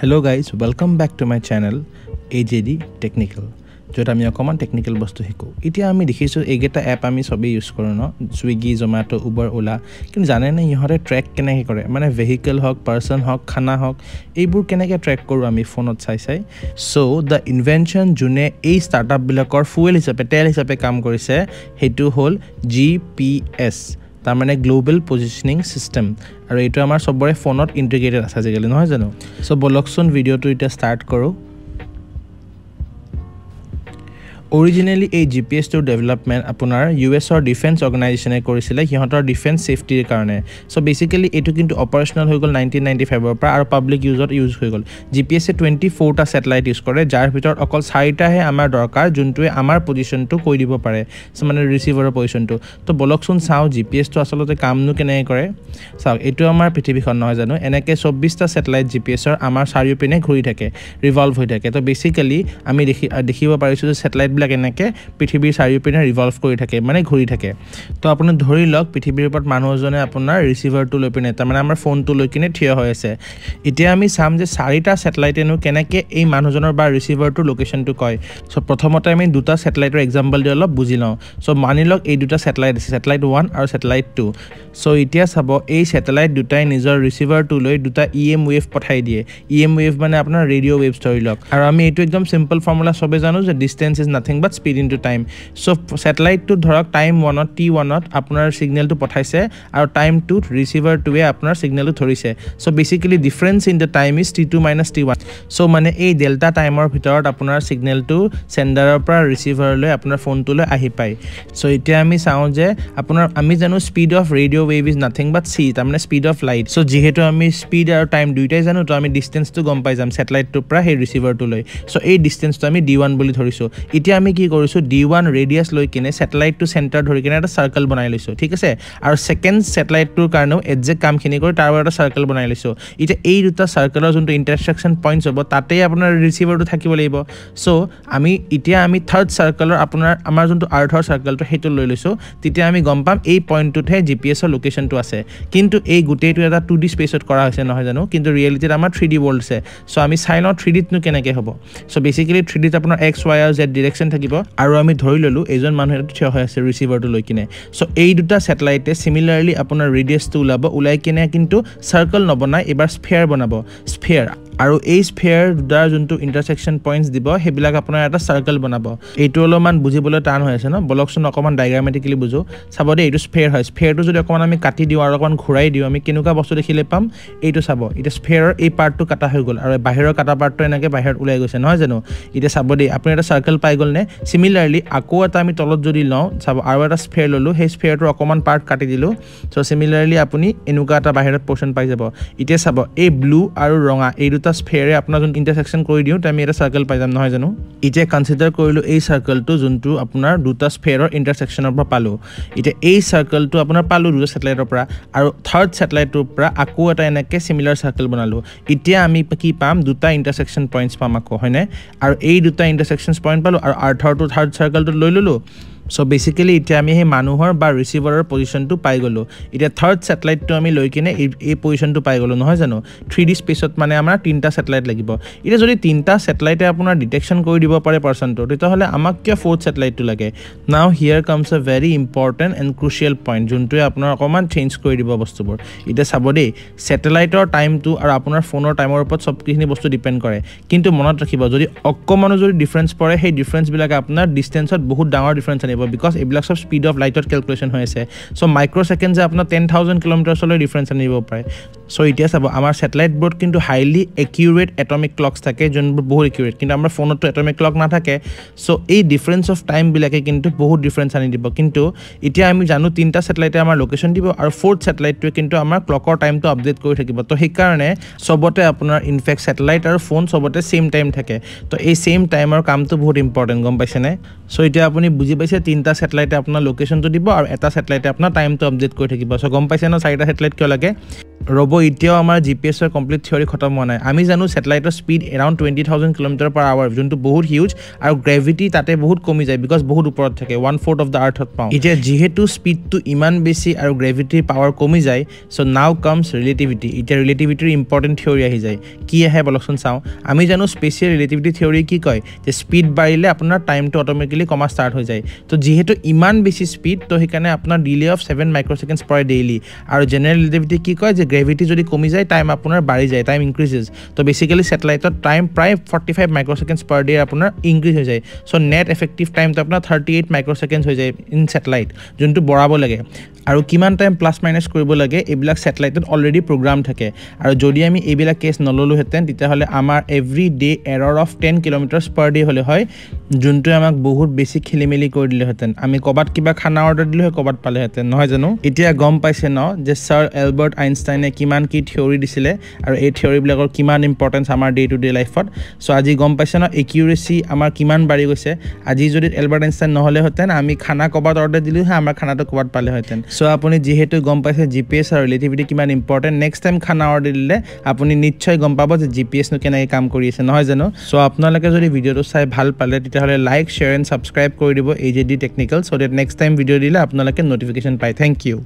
Hello' guys welcome back to my channel A J D technical য'ত আমি অকণমান technical বস্তু শিকোঁ। এতিয়া আমি দেখিছোঁ এইকেইটা এপ আমি চবেই ইউজ কৰোঁ ন? ছুইগি জমেট' উবাৰ অ'লা কিন্তু জানেনে ইহঁতে ট্ৰেক কেনেকৈ কৰে? মানে ভেহিকেল হওক পাৰ্চন হওক খানা হওক এইবোৰ কেনেকৈ ট্ৰেক কৰোঁ আমি ফোনত চাই চাই। চ' দ্য ইনভেনশ্যন যোনে এই ষ্টাৰ্টআপবিলাকৰ ফুৱেল হিচাপে তেল হিচাপে কাম কৰিছে সেইটো হ'ল জি পি এছ তাৰমানে গ্ল'বেল পজিশ্যনিং ছিষ্টেম আৰু এইটো আমাৰ চবৰে ফোনত ইণ্টিগ্ৰেটেড আছে আজিকালি নহয় জানো? চ' বলকচোন ভিডিঅ'টো এতিয়া ষ্টাৰ্ট কৰোঁ। অৰিজিনেলি এই জি পি এছটোৰ ডেভেলপমেণ্ট আপোনাৰ ইউ এছৰ ডিফেন্স অৰ্গেনাইজেশ্যনে কৰিছিলে সিহঁতৰ ডিফেন্স ছেফটিৰ কাৰণে। চ' বেচিকেলি এইটো কিন্তু অপাৰেশ্যনেল হৈ গ'ল নাইনটিন নাইণ্টি ফাইভৰ পৰা আৰু পাব্লিক ইউজত ইউজ হৈ গ'ল। জি পি এছে টুৱেণ্টি ফ'ৰটা ছেটেলাইট ইউজ কৰে যাৰ ভিতৰত অকল চাৰিটাহে আমাৰ দৰকাৰ যোনটোৱে আমাৰ পজিশ্যনটো কৈ দিব পাৰে। চ' মানে ৰিচিভাৰৰ পজিশ্যনটো তো বলকচোন চাওঁ জি পি এছটো আচলতে কামনো কেনেকৈ কৰে? চাওক এইটো আমাৰ পৃথিৱীখন নহয় জানো? এনেকৈ চৌব্বিছটা ছেটেলাইট জি পি এছৰ আমাৰ চাৰিওপিনে ঘূৰি থাকে ৰিভল্ভ হৈ থাকে। তো বেচিকেলি আমি দেখি দেখিব পাৰিছোঁ যে ছেটেলাইট বিলাক এনেকৈ পৃথিৱীৰ চাৰিওপিনে ৰিভল্ভ কৰি থাকে মানে ঘূৰি থাকে। তো আপুনি ধৰি লওক পৃথিৱীৰ ওপৰত মানুহ এজনে আপোনাৰ ৰিচিভাৰটো লৈ পিনে তাৰমানে আমাৰ ফোনটো লৈ কিনে থিয় হৈ আছে। এতিয়া আমি চাম যে চাৰিটা ছেটেলাইটেনো কেনেকৈ এই মানুহজনৰ বা ৰিচিভাৰটোৰ লোকেশ্যনটো কয়। চ' প্ৰথমতে আমি দুটা ছেটেলাইটৰ এক্সাম্পল দি অলপ বুজি লওঁ। চ' মানি লওক এই দুটা ছেটেলাইট আছে ছেটেলাইট ওৱান আৰু ছেটেলাইট টু চ' এতিয়া চাব এই ছেটেলাইট দুটাই নিজৰ ৰিচিভাৰটোলৈ দুটা ই এম ৱেভ পঠাই দিয়ে। ই এম ৱেভ মানে আপোনাৰ ৰেডিঅ' ৱেভছ ধৰি লওক। আৰু আমি এইটো একদম চিম্পল ফৰ্মুলা চবে জানো যে distance is nothing but speed into time time চ' ছেটেলাইটটো ধৰক টাইম ওৱানত টি ওৱানত আপোনাৰ ছিগনেলটো পঠাইছে আৰু টাইম টুত ৰিচিভাৰটোৱে আপোনাৰ ছিগনেলটো ধৰিছে। So' basically difference in the time is T two minus T one so' মানে এই ডেল্টা টাইমৰ ভিতৰত আপোনাৰ ছিগনেলটো চেণ্ডাৰৰ পৰা ৰিচিভাৰলৈ আপোনাৰ ফোনটোলৈ আহি পায়। চ' এতিয়া আমি চাওঁ যে আপোনাৰ আমি জানো speed of radio' wave is nothing but C তাৰমানে স্পীড অফ লাইট চ' যিহেতু আমি স্পীড আৰু টাইম দুয়োটাই জানো তো আমি ডিষ্টেঞ্চটো গম পাই যাম ছেটেলাইটটোৰ পৰা সেই ৰিচিভাৰটোলৈ চ' এই ডিষ্টেঞ্চটো আমি ডি ওৱান বুলি ধৰিছোঁ। এতিয়া আমি কি কৰিছোঁ ডি ওৱান ৰেডিয়াছ লৈ কিনে ছেটেলাইটটো চেণ্টাৰ ধৰি কিনে এটা চাৰ্কেল বনাই লৈছোঁ ঠিক আছে? আৰু ছেকেণ্ড ছেটেলাইটটোৰ কাৰণেও একজেক্ট কামখিনি কৰি তাৰ এটা চাৰ্কেল বনাই লৈছোঁ। এতিয়া এই দুটা চাৰ্কেলৰ যোনটো ইণ্টাৰছেকশ্যন পইণ্টছ হ'ব তাতেই আপোনাৰ ৰিচিভাৰটো থাকিব লাগিব। চ' আমি এতিয়া আমি থাৰ্ড চাৰ্কেলৰ আপোনাৰ আমাৰ যোনটো আৰ্থৰ চাৰ্কেলটো সেইটো লৈ লৈছোঁ। তেতিয়া আমি গম পাম এই পইণ্টটোতহে জি পি এছৰ লোকেশ্যনটো আছে। কিন্তু এই গোটেইটো এটা টু ডি স্পেচত কৰা হৈছে নহয় জানো? কিন্তু ৰিয়েলিটিত আমাৰ থ্ৰী ডি ৱৰ্ল্ড আছে। চ' আমি চাই লওঁ থ্ৰী ডিতনো কেনেকৈ হ'ব। চ' বেচিকেলি থ্ৰী ডিত আপোনাৰ এক্স ৱাই আৰু জেড ডিৰেকশ্যন থাকিব। আৰু আমি ধৰি ল'লোঁ এইজন মানুহ থিয় হৈ আছে ৰিচিভাৰটো লৈ কিনে। চ' এই দুটা ছেটেলাইটে চিমিলাৰলি আপোনাৰ ৰেডিয়াছটো ওলাব ওলাই কিনে কিন্তু চাৰ্কল নবনাই এইবাৰ স্ফেয়াৰ বনাব। স্ফেয়াৰ আৰু এই স্ফেয়াৰ দুটাৰ যোনটো ইণ্টাৰছেকশ্যন পইণ্টছ দিব সেইবিলাক আপোনাৰ এটা চাৰ্কেল বনাব। এইটো অলপমান বুজিবলৈ টান হৈ আছে ন? বলকচোন অকণমান ডাইগ্ৰামেটিকেলি বুজোঁ। চাব দেই এইটো স্ফেয়াৰ হয়। স্ফেয়াৰটো যদি অকণমান আমি কাটি দিওঁ আৰু অকণমান ঘূৰাই দিওঁ আমি কেনেকুৱা বস্তু দেখিলে পাম? এইটো চাব। এতিয়া স্ফেয়াৰৰ এই পাৰ্টটো কাটা হৈ গ'ল। আৰু বাহিৰৰ কাটা পাৰ্টটো এনেকৈ বাহিৰত ওলাই গৈছে নহয় জানো? এতিয়া চাব দেই আপুনি এটা চাৰ্কেল পাই গ'লনে? চিমিলাৰলি আকৌ এটা আমি তলত যদি লওঁ চাব আৰু এটা স্ফেয়াৰ ল'লোঁ সেই স্ফেয়াৰটোৰ অকণমান পাৰ্ট কাটি দিলোঁ। চ' চিমিলাৰলি আপুনি এনেকুৱা এটা বাহিৰত পৰ্চন পাই যাব। এতিয়া চাব এই ব্লু আৰু ৰঙা এই দুটা স্ফেয়াৰে আপোনাৰ যোনটো ইণ্টাৰছেকশ্যন কৰি দিওঁ আমি এটা চাৰ্কেল পাই যাম নহয় জানো? এতিয়া কনচিডাৰ কৰিলোঁ এই চাৰ্কেলটো যোনটো আপোনাৰ দুটা স্ফেয়াৰৰ ইণ্টাৰছেকশ্যনৰ পৰা পালোঁ। এতিয়া এই চাৰ্কেলটো আপোনাৰ পালোঁ দুটা ছেটেলাইটৰ পৰা আৰু থাৰ্ড ছেটেলাইটটোৰ পৰা আকৌ এটা এনেকৈ চিমিলাৰ চাৰ্কেল বনালোঁ। এতিয়া আমি কি পাম? দুটা ইণ্টাৰছেকশ্যন পইণ্টছ পাম আকৌ হয়নে? আৰু এই দুটা ইণ্টাৰছেকশ্যন পইণ্ট পালোঁ আৰু আৰ্থৰটো থাৰ্ড চাৰ্কেলটো লৈ ল'লোঁ। চ' বেচিকেলি এতিয়া আমি সেই মানুহৰ বা ৰিচিভাৰৰ পজিশ্যনটো পাই গ'লোঁ। এতিয়া থাৰ্ড ছেটেলাইটটো আমি লৈ কিনে এই এই পজিশ্যনটো পাই গ'লোঁ নহয় জানো? থ্ৰী ডি স্পেচত মানে আমাৰ তিনিটা ছেটেলাইট লাগিব। এতিয়া যদি তিনিটা ছেটেলাইটে আপোনাৰ ডিটেকশ্যন কৰি দিব পাৰে পাৰ্চনটো তেতিয়াহ'লে আমাক কিয় ফ'ৰ্থ ছেটেলাইটটো লাগে? Now here comes a very important and crucial point যোনটোৱে আপোনাৰ অকণমান চেঞ্জ কৰি দিব বস্তুবোৰ। এতিয়া চাব দেই ছেটেলাইটৰ টাইমটো আৰু আপোনাৰ ফোনৰ টাইমৰ ওপৰত চবখিনি বস্তু ডিপেণ্ড কৰে। কিন্তু মনত ৰাখিব যদি অকণমানো যদি ডিফাৰেঞ্চ পৰে সেই ডিফাৰেঞ্চবিলাকে আপোনাৰ ডিষ্টেঞ্চত বহুত ডাঙৰ ডিফাৰেঞ্চ আনিব। বিকজ এইবিলাক চব স্পীড অফ লাইটত কেলকুলেশ্যন হৈ আছে। চ' মাইক্ৰ' ছেকেণ্ড যে আপোনাৰ টেন থাউজেণ্ড কিলোমিটাৰ্ছলৈ ডিফাৰেঞ্চ আনিব পাৰে। চ' এতিয়া চাব আমাৰ ছেটেলাইটবোৰত কিন্তু হাইলি একিউৰেট এটমিক ক্লকছ থাকে যোনবোৰ বহুত একিউৰেট কিন্তু আমাৰ ফোনততো এটমিক ক্লক নাথাকে। চ' এই ডিফাৰেঞ্চ অফ টাইমবিলাকে কিন্তু বহুত ডিফাৰেঞ্চ আনি দিব। কিন্তু এতিয়া আমি জানো তিনিটা ছেটেলাইটে আমাৰ লোকেশ্যন দিব আৰু ফ'ৰ্থ ছেটেলাইটটোৱে কিন্তু আমাৰ ক্লকৰ টাইমটো আপডেট কৰি থাকিব। তো সেইকাৰণে চবতে আপোনাৰ ইনফেক্ট ছেটেলাইট আৰু ফোন চবতে ছেইম টাইম থাকে। তো এই ছেইম টাইমৰ কামটো বহুত ইম্পৰ্টেণ্ট গম পাইছেনে? চ' এতিয়া আপুনি বুজি পাইছে তিনিটা ছেটেলাইটে আপোনাৰ লোকেশ্যনটো দিব আৰু এটা ছেটেলাইটে আপোনাৰ টাইমটো আপডেট কৰি থাকিব। চ' গম পাইছে ন? চাৰিটা ছেটেলাইট কিয় লাগে? ৰ'ব এতিয়াও আমাৰ জি পি এছৰ কমপ্লিট থিয়ৰী খতম হোৱা নাই। আমি জানো ছেটেলাইটৰ speed around twenty thousand kilometre per hour যোনটো বহুত হিউজ আৰু গ্ৰেভিটি তাতে বহুত কমি যায় বিকজ বহুত ওপৰত থাকে ওৱান ফ'ৰ্থ অফ দ্য আৰ্থত পাওঁ। এতিয়া যিহেতু স্পীডটো ইমান বেছি আৰু গ্ৰেভিটিৰ পাৱাৰ কমি যায় চ' নাও কামছ ৰিলেটিভিটি এতিয়া ৰিলেটিভিটিৰ ইম্পৰ্টেণ্ট থিয়ৰী আহি যায়। কি আহে বলকচোন চাওঁ। আমি জানো স্পেচিয়েল ৰিলেটিভিটি থিয়ৰী কি কয় যে স্পীড বাঢ়িলে আপোনাৰ টাইমটো অট'মেটিকেলি কমা ষ্টাৰ্ট হৈ যায়। তো যিহেতু ইমান বেছি স্পীড তো সেইকাৰণে আপোনাৰ delay of seven micro' seconds per daily আৰু জেনেৰেল ৰিলেটিভিটি কি কয় যে গ্ৰেভিটি যদি কমি যায় টাইম আপোনাৰ বাঢ়ি যায় টাইম ইনক্ৰিজেছ তো বেচিকেলি ছেটেলাইটত টাইম প্ৰায় forty five micro' seconds per day আপোনাৰ ইনক্ৰিজ হৈ যায়. চ' নেট এফেক্টিভ টাইমটো আপোনাৰ থাৰ্টি এইট মাইক্ৰ' ছেকেণ্ডছ হৈ যায় ইন ছেটেলাইট যোনটো বঢ়াব লাগে। আৰু কিমান টাইম প্লাছ মাইনাছ কৰিব লাগে এইবিলাক ছেটেলাইটত অলৰেডি প্ৰগ্ৰাম থাকে। আৰু যদি আমি এইবিলাক কেছ নল'লোহেঁতেন তেতিয়াহ'লে আমাৰ every day error of ten kilometres per day হ'লে হয় যোনটোৱে আমাক বহুত বেছি খেলি মেলি কৰি দিলেহেঁতেন। আমি ক'ৰবাত কিবা খানা অৰ্ডাৰ দিলোঁ হয় ক'ৰবাত পালেহেঁতেন। নহয় জানো? এতিয়া গম পাইছে ন যে ছাৰ এলবাৰ্ট আইনষ্টাইনে কিমান কি থিয়ৰী দিছিলে আৰু এই থিয়ৰীবিলাকৰ কিমান ইম্পৰ্টেঞ্চ আমাৰ ডে টু ডে লাইফত চ' আজি গম পাইছে ন একিউৰেচি আমাৰ কিমান বাঢ়ি গৈছে। আজি যদি এলবাৰ্ট আইনষ্টাইন নহ'লেহেঁতেন আমি খানা ক'ৰবাত অৰ্ডাৰ দিলোঁ হয় আমাৰ খানাটো ক'ৰবাত পালেহেঁতেন। চ' আপুনি যিহেতু গম পাইছে জি পি এছ আৰু ৰিলেটিভিটি কিমান ইম্পৰ্টেণ্ট নেক্সট টাইম খানা অৰ্ডাৰ দিলে আপুনি নিশ্চয় গম পাব যে জি পি এছনো কেনেকৈ কাম কৰি আছে নহয় জানো? চ' আপোনালোকে যদি ভিডিঅ'টো চাই ভাল পালে তেতিয়াহ'লে লাইক শ্বেয়াৰ এণ্ড ছাবস্ক্ৰাইব কৰি দিব এই J D technical so' that next time video' দিলে আপোনালোকে ন'টিফিকেশ্যন পায়। Thank U